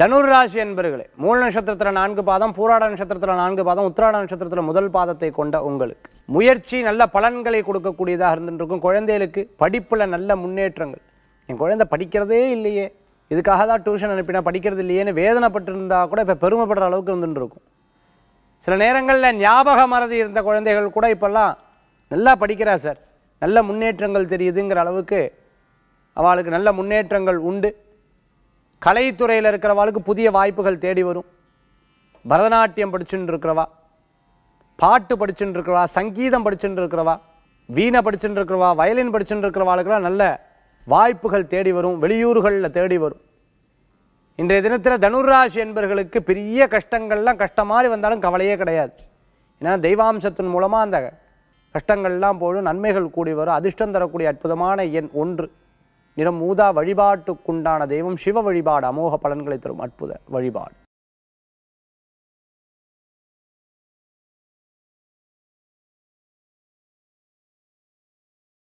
தனுர்ராசி என்பர்களே மூல நட்சத்திரத்தில் நான்கு பாதம் பூராட நட்சத்திரத்தில் நான்கு பாதம் உத்திராட நட்சத்திரத்தில் முதல் பாதத்தை கொண்ட உங்களுக்கு. முயற்சி நல்ல பலன்களை கொடுக்கக்கூடியதாக இருந்துருக்கும் குழந்தைகளுக்கு படிப்பில் நல்ல முன்னேற்றங்கள். என் குழந்தை படிக்கிறதே இல்லையே. இதுக்காக தான் டியூஷன் அனுப்பினா படிக்கிறது இல்லையேன்னு வேதனைப்பட்டிருந்தா கூட இப்போ பெருமைப்படுற அளவுக்கு இருந்துருக்கும். சில நேரங்களில் ஞாபக மறதி இருந்த குழந்தைகள் கூட இப்போல்லாம் நல்லா படிக்கிறா சார். நல்ல முன்னேற்றங்கள் தெரியுதுங்கிற அளவுக்கு அவளுக்கு நல்ல முன்னேற்றங்கள் உண்டு. கலைத்துறையில் இருக்கிறவாளுக்கு புதிய வாய்ப்புகள் தேடி வரும். பரதநாட்டியம் படிச்சுட்டு இருக்கிறவா. பாட்டு படிச்சுட்டு இருக்கிறவா. சங்கீதம் படிச்சுட்டு இருக்கிறவா. வீணை படிச்சுட்டு இருக்கிறவா. வயலின் படிச்சுட்டு இருக்கிறவாளுக்கெல்லாம் நல்ல வாய்ப்புகள் தேடி வரும். வெளியூர்களில் தேடி வரும். இன்றைய தினத்தில் தனுராசி என்பர்களுக்கு பெரிய கஷ்டங்கள்லாம் கஷ்டம் மாதிரி வந்தாலும் கவலையே கிடையாது. ஏன்னா தெய்வாம்சத்தின் மூலமாக அந்த கஷ்டங்கள்லாம் போடும் நன்மைகள் கூடி வரும். அதிர்ஷ்டம் தரக்கூடிய அற்புதமான எண் ஒன்று. நிறம் மூதா வழிபாட்டுக்குண்டான தெய்வம் சிவ வழிபாடு அமோக பலன்களை தரும் அற்புத வழிபாடு.